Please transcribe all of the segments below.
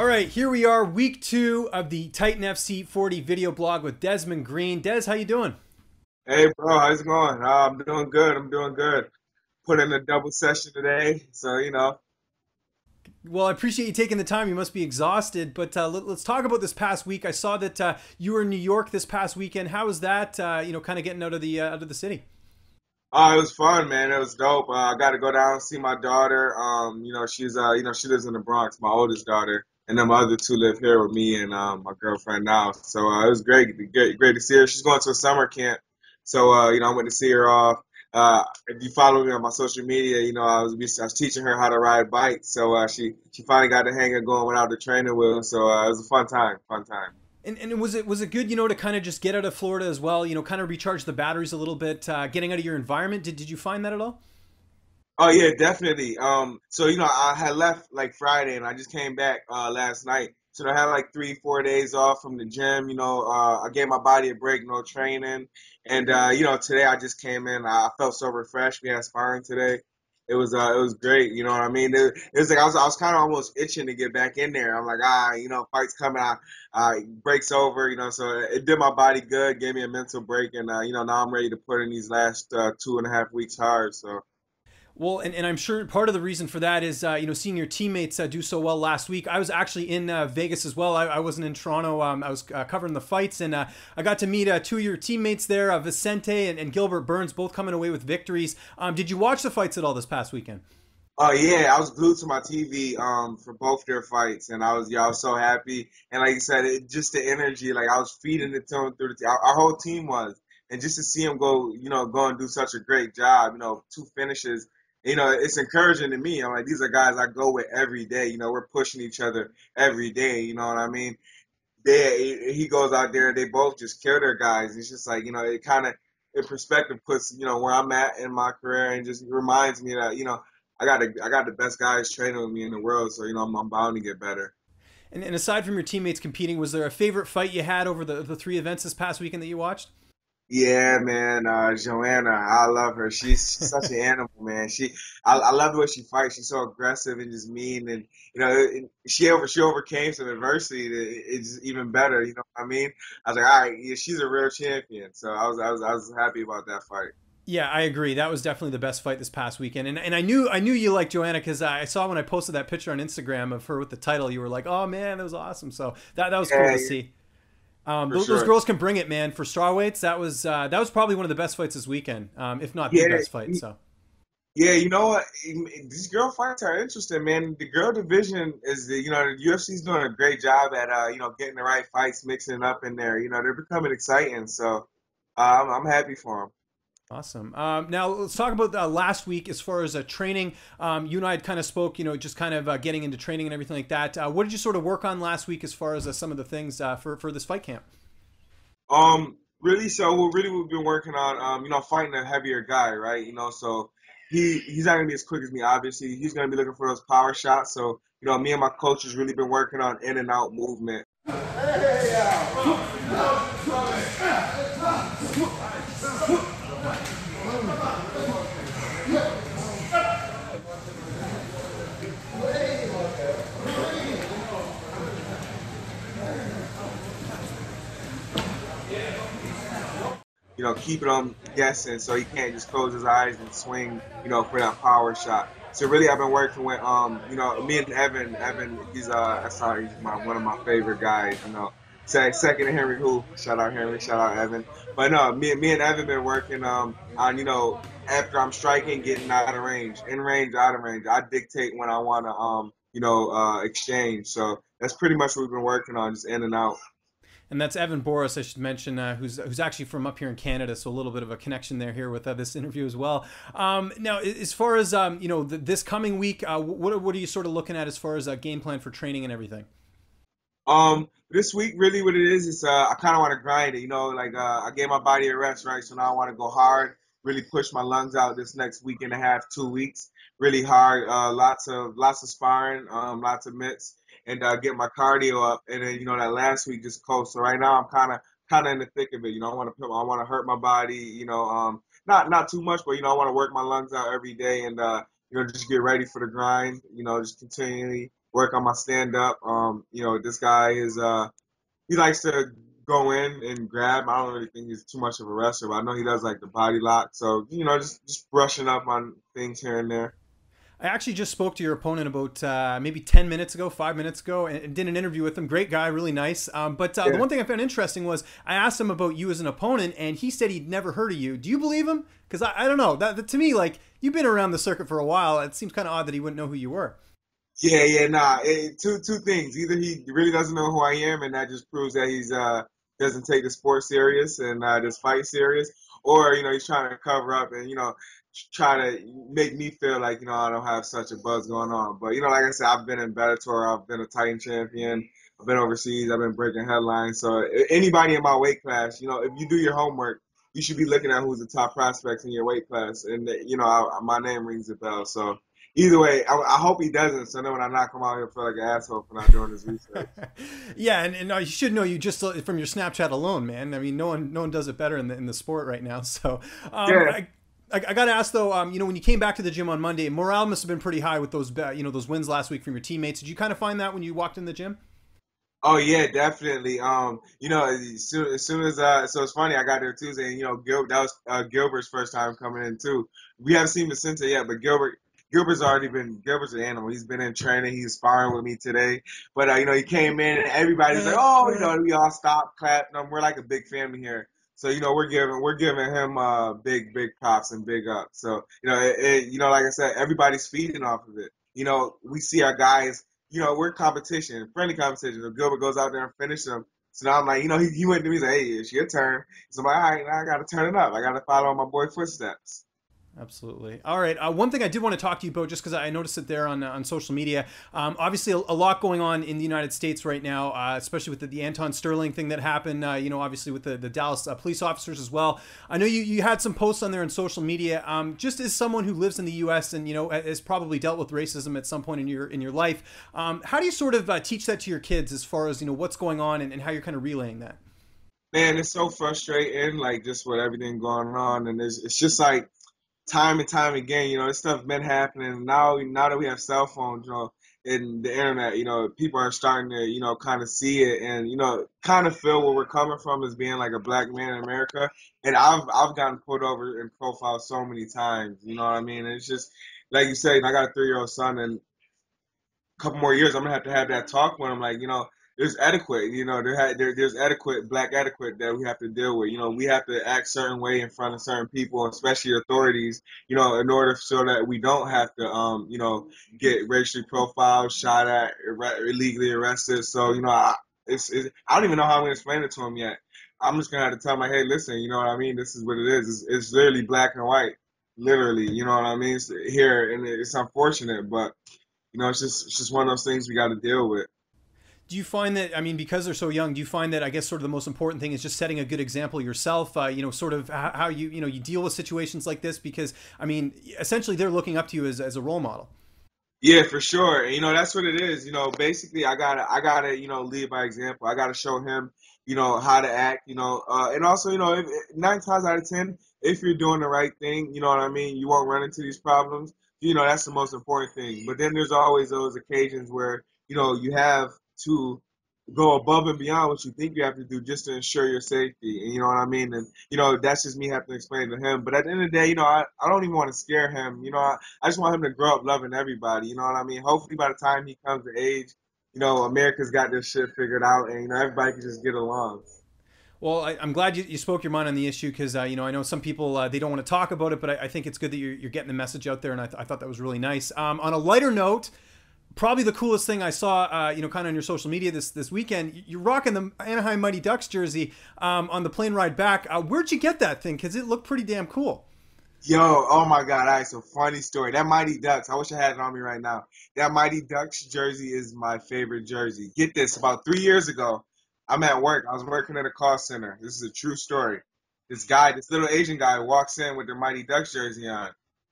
All right, here we are, week two of the Titan FC 40 video blog with Desmond Green. Des, how you doing? Hey, bro, how's it going? Uh, I'm doing good. I'm doing good. Put in a double session today, so you know. Well, I appreciate you taking the time. You must be exhausted, but uh, let, us talk about this past week. I saw that uh, you were in New York this past weekend. How was that? Uh, you know, kind of getting out of the uh, out of the city. Oh, it was fun, man. It was dope. Uh, I got to go down and see my daughter. Um, you know, she's uh, you know, she lives in the Bronx. My oldest daughter, and then my other two live here with me and um, my girlfriend now. So uh, it was great, great, great to see her. She's going to a summer camp, so uh, you know, I went to see her off. Uh, if you follow me on my social media, you know I was I was teaching her how to ride bikes, so uh, she she finally got the hang of going without the training wheel. So uh, it was a fun time, fun time. And, and was it was it good, you know, to kind of just get out of Florida as well, you know, kind of recharge the batteries a little bit, getting out of your environment? Did did you find that at all? Oh yeah, definitely. Um, so you know, I had left like Friday, and I just came back uh, last night. So I had like three, four days off from the gym. You know, uh, I gave my body a break, no training, and uh, you know, today I just came in. I felt so refreshed. We had sparring today, it was uh, it was great. You know what I mean? It, it was like I was I was kind of almost itching to get back in there. I'm like, ah, you know, fights coming out, uh, breaks over. You know, so it did my body good, gave me a mental break, and uh, you know, now I'm ready to put in these last uh, two and a half weeks hard. So well, and, and I'm sure part of the reason for that is, uh, you know, seeing your teammates uh, do so well last week. I was actually in uh, Vegas as well. I, I, wasn't in Toronto. Um, I was uh, covering the fights, and uh, I got to meet uh, two of your teammates there, Vicente and, and, Gilbert Burns, both coming away with victories. Um, did you watch the fights at all this past weekend? Oh yeah, I was glued to my TV um, for both their fights, and I was was so happy. And like you said, it, just the energy, like I was feeding it to through the. T- our, our whole team was, and just to see them go, you know, go and do such a great job, you know, two finishes you know, it's encouraging to me. I'm like, these are guys I go with every day. You know, we're pushing each other every day. You know what I mean? They, he goes out there, they both just kill their guys. It's just like, you know, it kind of, in perspective, puts, you know, where I'm at in my career and just reminds me that, you know, I got a, I got the best guys training with me in the world. So, you know, I'm, I'm bound to get better. And, and aside from your teammates competing, was there a favorite fight you had over the, the three events this past weekend that you watched? Yeah, man, uh, Joanna, I love her. She's such an animal, man. She, I, I love the way she fights. She's so aggressive and just mean, and you know, she over she overcame some adversity. It's even better. You know what I mean? I was like, all right, yeah, she's a real champion. So I was, I was, I was happy about that fight. Yeah, I agree. That was definitely the best fight this past weekend, and and I knew I knew you liked Joanna because I saw when I posted that picture on Instagram of her with the title, you were like, "Oh man, that was awesome." So that that was yeah, cool to see. Um, those, sure. those, girls can bring it, man. For strawweights, that was uh, that was probably one of the best fights this weekend, um, if not the best fight. So. Yeah, you know what? These girl fights are interesting, man. The girl division is the you know the UFC's doing a great job at uh, you know getting the right fights, mixing up in there. You know they're becoming exciting, so uh, I'm, I'm happy for them. Awesome. Um, now let's talk about uh, last week as far as uh, training. Um, you and I had kind of spoke, you know, just kind of uh, getting into training and everything like that. Uh, what did you sort of work on last week as far as uh, some of the things uh, for for this fight camp? Um, really, so what really we've been working on, um, you know, fighting a heavier guy, right? You know, so he he's not gonna be as quick as me. Obviously, he's gonna be looking for those power shots. So you know, me and my coach has really been working on in and out movement. You know, keeping him guessing so he can't just close his eyes and swing, you know, for that power shot. So really, I've been working with, um, you know, me and Evan. Evan, he's uh, sorry, he's my one of my favorite guys. You know, second to Henri Hooft. Shout out Henry. Shout out Evan. But no, me, me and Evan been working um on, you know, after I'm striking, getting out of range, in range, out of range. I dictate when I want to, um, you know, uh, exchange. So that's pretty much what we've been working on, just in and out and that's Evan Boris. I should mention, uh, who's who's actually from up here in Canada, so a little bit of a connection there here with uh, this interview as well. Um, now, as far as um, you know, this coming week, uh, what what are you sort of looking at as far as a game plan for training and everything? Um, this week, really, what it is is uh, I kind of want to grind it. You know, like uh, I gave my body a rest, right? So now I want to go hard, really push my lungs out this next week and a half, two weeks, really hard. Uh, lots of lots of sparring, um, lots of mitts and uh, get my cardio up. And then you know that last week just coast. So right now I'm kind of kind of in the thick of it. You know, I want to I want to hurt my body. You know, um, not not too much, but you know I want to work my lungs out every day and uh, you know just get ready for the grind. You know, just continually work on my stand up. Um, you know, this guy is uh, he likes to go in and grab. I don't really think he's too much of a wrestler, but I know he does like the body lock. So you know, just just brushing up on things here and there. I actually just spoke to your opponent about uh, maybe 10 minutes ago, five minutes ago, and did an interview with him. Great guy, really nice. Um, but uh, yeah. the one thing I found interesting was I asked him about you as an opponent, and he said he'd never heard of you. Do you believe him? Because I, I, don't know. That, that, to me, like you've been around the circuit for a while. It seems kind of odd that he wouldn't know who you were. Yeah, yeah, nah. It, two two things. Either he really doesn't know who I am, and that just proves that he's uh doesn't take the sport serious and uh, this fight serious, or you know he's trying to cover up and you know try to make me feel like you know I don't have such a buzz going on. But you know, like I said, I've been in Bellator, I've been a Titan champion, I've been overseas, I've been breaking headlines. So anybody in my weight class, you know, if you do your homework, you should be looking at who's the top prospects in your weight class, and you know I, my name rings a bell. So either way, I, I, hope he doesn't. So then when I knock him out, he'll feel like an asshole for not doing his research. yeah, and, and uh, you should know you just from your Snapchat alone, man. I mean, no one no one does it better in the in the sport right now. So um, yeah. I, I, I got to ask though, um, you know, when you came back to the gym on Monday, morale must have been pretty high with those, you know, those wins last week from your teammates. Did you kind of find that when you walked in the gym? Oh yeah, definitely. Um, you know, as soon as, soon as uh, so it's funny. I got there Tuesday, and you know, Gil, that was uh, Gilbert's first time coming in too. We haven't seen Vicente yet, but Gilbert, Gilbert's already been Gilbert's an animal. He's been in training. He's sparring with me today. But uh, you know, he came in, and everybody's like, "Oh, you know," we all stopped, clapped. Um, we're like a big family here. So you know we're giving we're giving him uh, big big props and big up. So you know it, it, you know like I said, everybody's feeding off of it. You know we see our guys. You know we're competition, friendly competition. If Gilbert goes out there and finishes them, so now I'm like, you know, he, he went to me and said, "Hey, it's your turn." So I'm like, "All right, now I got to turn it up. I got to follow my boy footsteps." Absolutely. All right. Uh, one thing I did want to talk to you about, just because I noticed it there on uh, on social media. Um, obviously, a, a, lot going on in the United States right now, uh, especially with the, the, Alton Sterling thing that happened. Uh, you know, obviously with the, the Dallas uh, police officers as well. I know you, you had some posts on there on social media. Um, just as someone who lives in the U.S. and you know has probably dealt with racism at some point in your in your life, um, how do you sort of uh, teach that to your kids as far as you know what's going on and, and how you're kind of relaying that? Man, it's so frustrating, like just with everything going on, and it's, it's just like time and time again, you know, this stuff been happening. Now, now that we have cell phones, you know, and the internet, you know, people are starting to, you know, kind of see it and, you know, kind of feel where we're coming from as being like a black man in America. And I've, I've gotten put over in profile so many times, you know what I mean? And it's just, like you said, I got a three year old son and a couple more years, I'm to have to have that talk with him. Like, you know, there's adequate, you know, there, there there's adequate black adequate that we have to deal with. You know, we have to act certain way in front of certain people, especially authorities. You know, in order so that we don't have to, um, you know, get racially profiled, shot at, illegally arrested. So you know, I, it's, it's I don't even know how I'm gonna explain it to him yet. I'm just gonna have to tell him, hey, listen, you know what I mean? This is what it is. It's, it's literally black and white, literally. You know what I mean? It's here, and it's unfortunate, but you know, it's just it's just one of those things we got to deal with do you find that i mean because they're so young do you find that i guess sort of the most important thing is just setting a good example yourself uh, you know sort of how, you you know you deal with situations like this? Because i mean essentially they're looking up to you as, as a role model. Yeah for sure. You know that's what it is. You know basically i gotta i gotta you know lead by example. I gotta show him you know how to act you know uh, and also you know if, nine times out of ten if you're doing the right thing you know what i mean you won't run into these problems you know that's the most important thing. But then there's always those occasions where you know you have to go above and beyond what you think you have to do just to ensure your safety. And you know what I mean? And you know, that's just me having to explain to him. But at the end of the day, you know, I, I don't even want to scare him. You know, I, I just want him to grow up loving everybody. You know what I mean? Hopefully by the time he comes to age, you know, America's got this shit figured out and you know everybody can just get along. Well, I, am glad you, you, spoke your mind on the issue because uh, you know I know some people uh, they don't want to talk about it, but I, I think it's good that you're, you're, getting the message out there, and I, th- I thought that was really nice. Um, on a lighter note, probably the coolest thing I saw, uh, you know, kind of on your social media this this weekend. You're rocking the Anaheim Mighty Ducks jersey um, on the plane ride back. Uh, where'd you get that thing? Because it looked pretty damn cool. Yo, oh my God, I right, a funny story. That Mighty Ducks, I wish I had it on me right now. That Mighty Ducks jersey is my favorite jersey. Get this, about three years ago, I'm at work. I was working at a call center. This is a true story. This guy, this little Asian guy, walks in with the Mighty Ducks jersey on.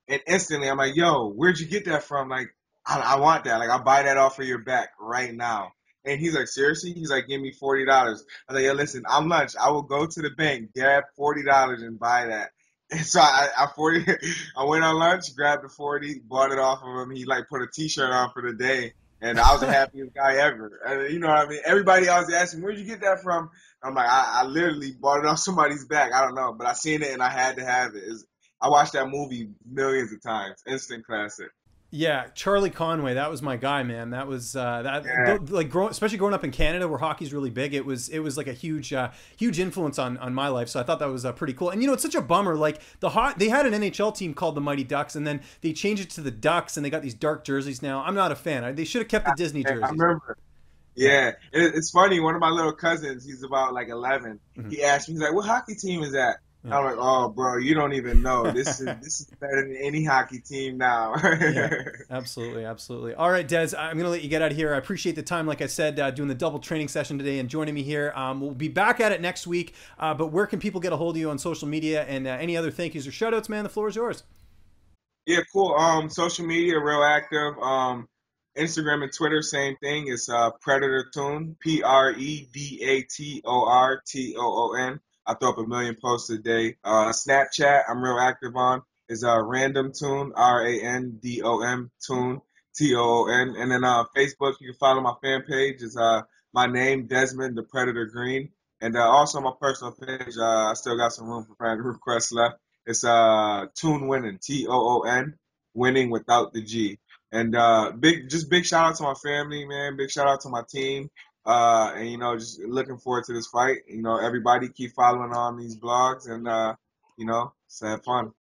And instantly, I'm like, yo, where'd you get that from? Like, I, I want that. Like, I'll buy that off of your back right now. And he's like, seriously? He's like, give me forty dollars. I was like, yo, listen, I'm lunch. I will go to the bank, grab forty dollars, and buy that. And so I, I forty, I went on lunch, grabbed the forty, bought it off of him. He like put a T-shirt on for the day, And I was the happiest guy ever. And, you know what I mean? Everybody else asking, where'd you get that from? I'm like, I, I literally bought it off somebody's back. I don't know, but I seen it and I had to have it. It's, I watched that movie millions of times. Instant classic. Yeah, Charlie Conway, that was my guy, man. That was uh, that yeah. like grow, especially growing up in Canada where hockey's really big. It was it was like a huge uh, huge influence on on my life. So I thought that was uh, pretty cool. And you know, it's such a bummer. Like the hot, they had an NHL team called the Mighty Ducks, and then they changed it to the Ducks, and they got these dark jerseys now. I'm not a fan. They should have kept the Disney jerseys. I remember. Yeah, it's funny. One of my little cousins, he's about like 11. Mm-hmm. He asked me, he's like, "What hockey team is that?" I'm like, oh, bro, you don't even know. This is this is better than any hockey team now. yeah, absolutely, absolutely. All right, Des, I'm gonna let you get out of here. I appreciate the time, like I said, uh, doing the double training session today and joining me here. Um, we'll be back at it next week. Uh, but where can people get a hold of you on social media and uh, any other thank yous or shout outs, man? The floor is yours. Yeah, cool. Um, social media, real active. Um, Instagram and Twitter, same thing. It's uh, Predator Toon, P R E D A T O R T O O N. I throw up a million posts a day. Uh, Snapchat, I'm real active on, is uh, Random Toon, R A N D O M Toon, T O O N. And then uh, Facebook, you can follow my fan page. Is uh, my name, Desmond the Predator Green. And uh, also my personal page, uh, I still got some room for friend requests left. It's uh, Toon Winning, T O O N, winning without the G. And uh, big, just big shout out to my family, man. Big shout out to my team. Uh, and you know, just looking forward to this fight. You know, everybody keep following on these blogs, and uh, you know, have fun.